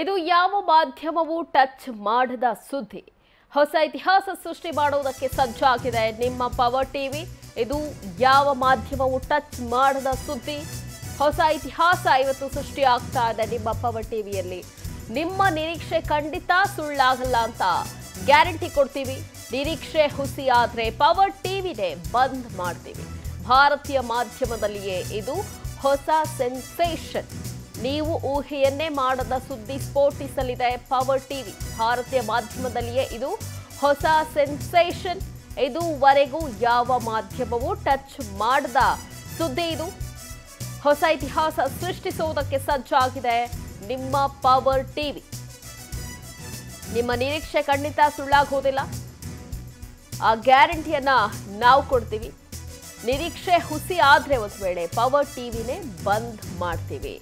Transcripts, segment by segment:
ಇದು ಯಾವ ಮಾಧ್ಯಮವೂ ಟಚ್ ಮಾಡದ ಸುದ್ದಿ. ಹೊಸ ಇತಿಹಾಸ ಸೃಷ್ಟಿ ಮಾಡುವುದಕ್ಕೆ ಸಜ್ಜಾಗಿದೆ ನಿಮ್ಮ ಪವರ್ ಟಿವಿ. ಇದು ಯಾವ ಮಾಧ್ಯಮವೂ ಟಚ್ ಮಾಡದ ಸುದ್ದಿ. ಹೊಸ ಇತಿಹಾಸ ಇವತ್ತು ಸೃಷ್ಟಿಯಾಗ್ತಾ ಇದೆ ನಿಮ್ಮ ಪವರ್ ಟಿವಿಯಲ್ಲಿ. ನಿಮ್ಮ ನಿರೀಕ್ಷೆ ಖಂಡಿತ ಸುಳ್ಳಾಗಲ್ಲ ಅಂತ ಗ್ಯಾರಂಟಿ ಕೊಡ್ತೀವಿ. ನಿರೀಕ್ಷೆ ಹುಸಿ ಆದರೆ ಪವರ್ ಟಿವಿನೇ ಬಂದ್ ಮಾಡ್ತೀವಿ. ಭಾರತೀಯ ಮಾಧ್ಯಮದಲ್ಲಿಯೇ ಇದು ಹೊಸ ಸೆನ್ಸೇಷನ್. ನೀವು ಊಹೆಯನ್ನೇ ಮಾಡದ ಸುದ್ದಿ ಸ್ಫೋಟಿಸಲಿದೆ ಪವರ್ ಟಿವಿ ಭಾರತೀಯ ಮಾಧ್ಯಮದಲ್ಲಿಯೇ ಇದು ಹೊಸ ಸೆನ್ಸೇಷನ್. ಇದುವರೆಗೂ ಯಾವ ಮಾಧ್ಯಮವೂ ಟಚ್ ಮಾಡದ ಸುದ್ದಿ ಇದು. ಹೊಸ ಇತಿಹಾಸ ಸೃಷ್ಟಿಸುವುದಕ್ಕೆ ಸಜ್ಜಾಗಿದೆ ನಿಮ್ಮ ಪವರ್ ಟಿವಿ ನಿಮ್ಮ ನಿರೀಕ್ಷೆ ಖಂಡಿತ ಸುಳ್ಳಾಗೋದಿಲ್ಲ ಆ ಗ್ಯಾರಂಟಿಯನ್ನ ನಾವು ಕೊಡ್ತೀವಿ. ನಿರೀಕ್ಷೆ ಹುಸಿ ಆದ್ರೆ ಒಂದು ವೇಳೆ ಪವರ್ ಟಿವಿನೇ ಬಂದ್ ಮಾಡ್ತೀವಿ.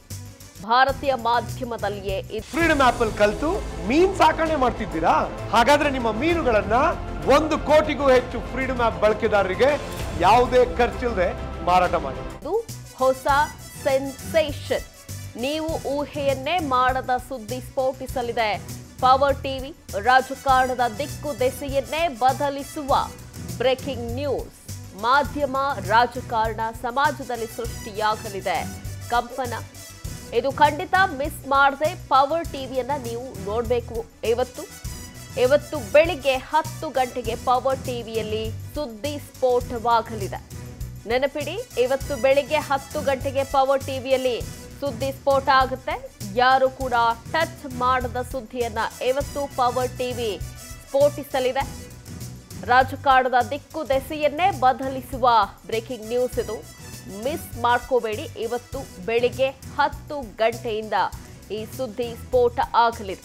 ಭಾರತೀಯ ಮಾಧ್ಯಮದಲ್ಲಿಯೇ ಫ್ರೀಡಮ್ ಆಪ್ ಅಲ್ಲಿ ಕಲ್ತು ಮೀನ್ ಸಾಕಣೆ ಮಾಡ್ತಿದ್ದೀರಾ? ಹಾಗಾದ್ರೆ ನಿಮ್ಮ ಮೀನುಗಳನ್ನ ಒಂದು ಕೋಟಿಗೂ ಹೆಚ್ಚು ಫ್ರೀಡಮ್ ಆಪ್ ಬಳಕೆದಾರರಿಗೆ ಯಾವುದೇ ಖರ್ಚಿಲ್ಲದೆ ಮಾರಾಟ ಮಾಡಿ. ಹೊಸ ಸೆನ್ಸೇಷನ್. ನೀವು ಊಹೆಯನ್ನೇ ಮಾಡದ ಸುದ್ದಿ ಸ್ಫೋಟಿಸಲಿದೆ. ಪವರ್ ಟಿವಿ ರಾಜಕಾರಣದ ದಿಕ್ಕು ದೆಸೆಯನ್ನೇ ಬದಲಿಸುವ ಬ್ರೇಕಿಂಗ್ ನ್ಯೂಸ್. ಮಾಧ್ಯಮ ರಾಜಕಾರಣ ಸಮಾಜದಲ್ಲಿ ಸೃಷ್ಟಿಯಾಗಲಿದೆ. ಕಂಪನ ಇದು ಖಂಡಿತ ಮಿಸ್ ಮಾಡದೆ ಪವರ್ ಟಿವಿಯನ್ನು ನೀವು ನೋಡಬೇಕು. ಇವತ್ತು ಇವತ್ತು ಬೆಳಿಗ್ಗೆ ಹತ್ತು ಗಂಟೆಗೆ ಪವರ್ ಟಿವಿಯಲ್ಲಿ ಸುದ್ದಿ ಸ್ಫೋಟವಾಗಲಿದೆ. ನೆನಪಿಡಿ ಇವತ್ತು ಬೆಳಿಗ್ಗೆ ಹತ್ತು ಗಂಟೆಗೆ ಪವರ್ ಟಿವಿಯಲ್ಲಿ ಸುದ್ದಿ ಸ್ಫೋಟ ಆಗುತ್ತೆ? ಯಾರು ಕೂಡ ಟಚ್ ಮಾಡದ ಸುದ್ದಿಯನ್ನ ಇವತ್ತು ಪವರ್ ಟಿವಿ ಸ್ಫೋಟಿಸಲಿದೆ? ರಾಜಕಾರಣದ ದಿಕ್ಕು ದೆಸೆಯನ್ನೇ ಬದಲಿಸುವ ಬ್ರೇಕಿಂಗ್ ನ್ಯೂಸ್ ಇದು. ಮಿಸ್ ಮಾಡ್ಕೋಬೇಡಿ. ಇವತ್ತು ಬೆಳಿಗ್ಗೆ ಹತ್ತು ಗಂಟೆಯಿಂದ ಈ ಸುದ್ದಿ ಸ್ಫೋಟ ಆಗಲಿದೆ.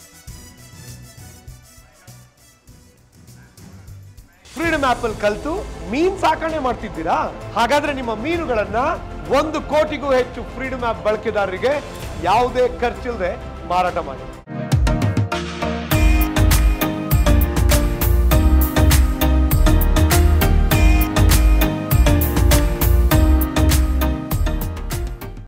ಫ್ರೀಡಮ್ ಆಪ್ ಅಲ್ಲಿ ಕಲ್ತು ಮೀನ್ ಸಾಕಣೆ ಮಾಡ್ತಿದ್ದೀರಾ? ಹಾಗಾದ್ರೆ ನಿಮ್ಮ ಮೀನುಗಳನ್ನ ಒಂದು ಕೋಟಿಗೂ ಹೆಚ್ಚು ಫ್ರೀಡಮ್ ಆಪ್ ಬಳಕೆದಾರರಿಗೆ ಯಾವುದೇ ಖರ್ಚಿಲ್ಲದೆ ಮಾರಾಟ ಮಾಡಿ.